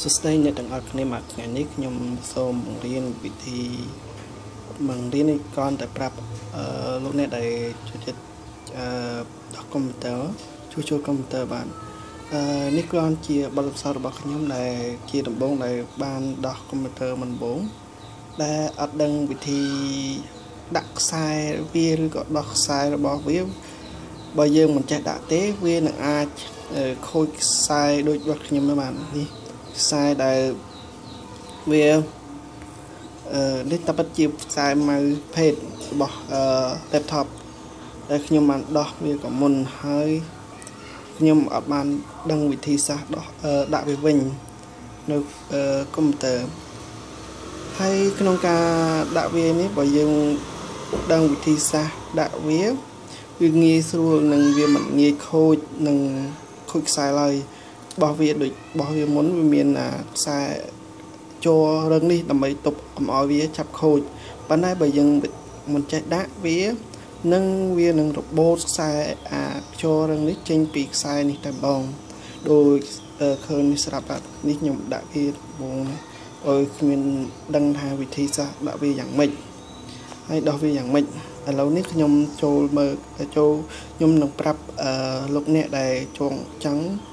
សួស្តីអ្នកទាំងអស់គ្នាមកថ្ងៃនេះខ្ញុំសូមបង្រៀនវិធីបង្រៀននេះគ្រាន់តែប្រាប់អឺលោកអ្នកដែលចូលចិត្តអឺដោះកុំព្យូទ័រជួសជុលកុំព្យូទ័របានអឺនេះគ្រាន់ជាបទពិសោធន៍របស់ខ្ញុំដែលជាដំបូងដែលបានដោះកុំព្យូទ័រមុនដំបូងដែលអត់ដឹងវិធីដាក់ខ្សែវាឬក៏ដោះខ្សែរបស់វាបើយើងមិនចេះដាក់ទេវានឹងអាចខូចខ្សែដូចរបស់ខ្ញុំបាននេះ ខ្សែដែលវាអឺនេះតែពិតជាខ្សែម៉ៅភេទរបស់អឺ laptop ដែលខ្ញុំបានដោះវាក៏មុនហើយខ្ញុំអត់បានដឹងវិធីសាស្ត្រដោះដាក់វាវិញនៅកុំព្យូទ័រហើយក្នុងការដាក់វានេះបើយើងដឹងវិធីសាស្ត្រដាក់វាវាងាយស្រួលនិងវាមិនងាយខូចនិងខូចខ្សែឡើយ បោះវាដូចបោះវាមុនវាមានខ្សែជ័ររឹងនេះដើម្បីទប់កុំឲ្យវាចាប់ខូចប៉ុន្តែបើយើងមិនចេះដាក់វានឹងវានឹងរបូតខ្សែអាជ័ររឹងនេះចេញពីខ្សែនេះតែម្ដងដោយឃើញនេះស្រាប់បាទនេះខ្ញុំដាក់វាដំបូងណាឲ្យគ្មានដឹងថាវិធីសាស្ត្រដាក់វាយ៉ាងម៉េចហើយដោះវាយ៉ាងម៉េចឥឡូវនេះខ្ញុំចូលមើលចូលខ្ញុំនឹងប្រាប់អឺលោកអ្នកដែលចង់ចង់អឺ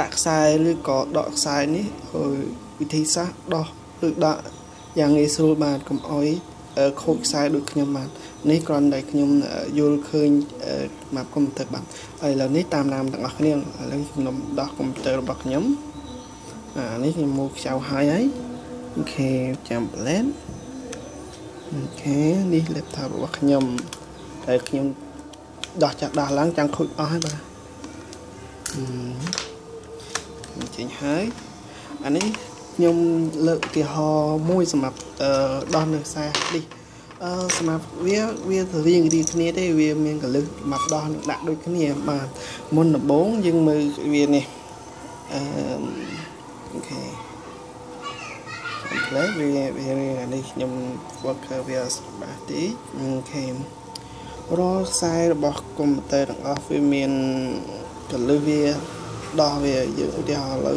ដាក់ខ្សែឬក៏ដកខ្សែនេះហើយវិធីសាស្ត្រដោះឬដាក់យ៉ាងងាយស្រួលបានកុំអោយខូចខ្សែដូចខ្ញុំបាននេះគ្រាន់តែខ្ញុំយល់ឃើញមកកុំព្យូទ័របានហើយឥឡូវនេះតាមនាមទាំងអស់គ្នាឥឡូវខ្ញុំដោះកុំព្យូទ័ររបស់ខ្ញុំអានេះខ្ញុំមកខ្ចៅហើយហើយអូខេចាំប្លែនអូខេនេះ laptop របស់ខ្ញុំតែខ្ញុំដោះចាស់ដោះឡើងចាំងខូចអស់ហើយបាទអឺ ចេញហើយអានេះខ្ញុំលើកឧទាហរណ៍មួយសម្រាប់ដោះនៅខ្សែនេះអឺសម្រាប់វាវារៀងរៀងគ្នាទេវាមានកលឹះមកដោះនឹងដាក់ដូចគ្នាបាទមុនដំបូងយើងមើលវានេះអឺអូខេផ្លែវាវានេះខ្ញុំ work វាច្បាស់តិចអូខេរាល់ខ្សែរបស់កុំព្យូទ័រទាំងអស់វាមាន កលឹះវាដោះវាយើងឧទាហរណ៍លើ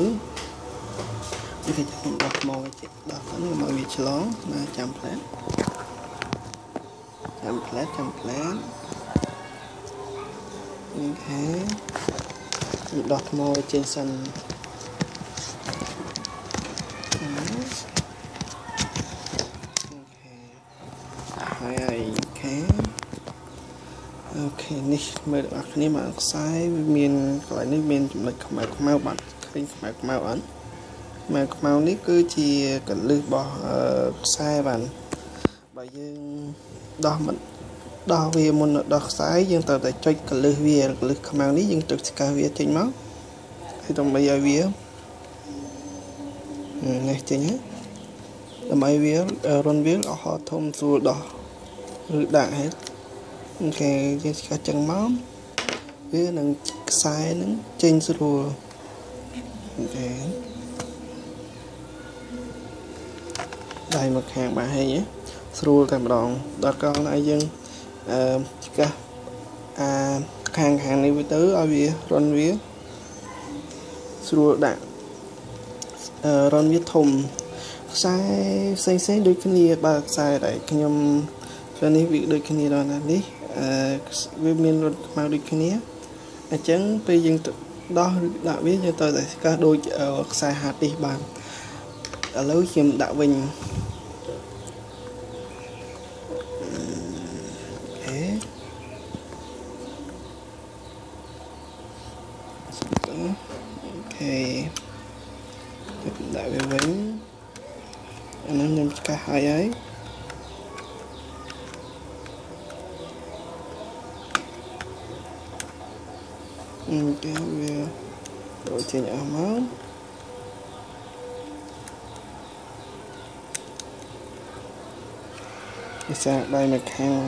វាគេខ្ញុំដោះថ្មវាជិះដោះទៅមកវាឆ្លងណាចាំផ្លែចាំផ្លែចាំផ្លែអូខេដោះថ្មវាចេញសិនហើយអូខេអូ ខេនេះមើលបងប្អូនគ្នាមកខ្សែវាមានកន្លែងនេះមានចំណុចខ្មៅខ្មៅបាទឃើញខ្មៅខ្មៅអត់ខ្មៅខ្មៅនេះគឺជាកលឹះរបស់ខ្សែបាទបើយើងដោះមិនដោះវាមុនដោះខ្សែយើងត្រូវតែចុចកលឹះវាកលឹះខ្មៅនេះយើងចុចស្កាវាចេញមកហើយដើម្បីឲ្យវានេះចេញហើយដើម្បីវារុនវាអស់ធំស្រួលដោះឬដាក់ហេតុ អូខេយើងស្កាចឹងមកវានឹងខ្សែនឹងចេញស្រួលអូខេដៃមកខាងបាហេងស្រួលតែម្ដងដល់កងណាយើងអឺស្កាអាខាងខាងនេះវាទៅឲ្យវារនវាស្រួលដាក់អឺរនវាធំខ្សែផ្សេងផ្សេងដូចគ្នាបើខ្សែដែលខ្ញុំ ព្រោះនេះវាដូចគ្នាដល់ណានេះអឺវាមានរត់ខ្មៅដូចគ្នាអញ្ចឹងពេលយើងដោះឬដាក់វាយើងត្រូវតែស្កាសដូចខ្សែហាត់នេះបានឥឡូវខ្ញុំដាក់វិញអូខេដាក់វាវិញអានេះខ្ញុំស្កាសហើយហើយ អឺគេវាដូចចេញអស់មកវាសាដៃមកខាង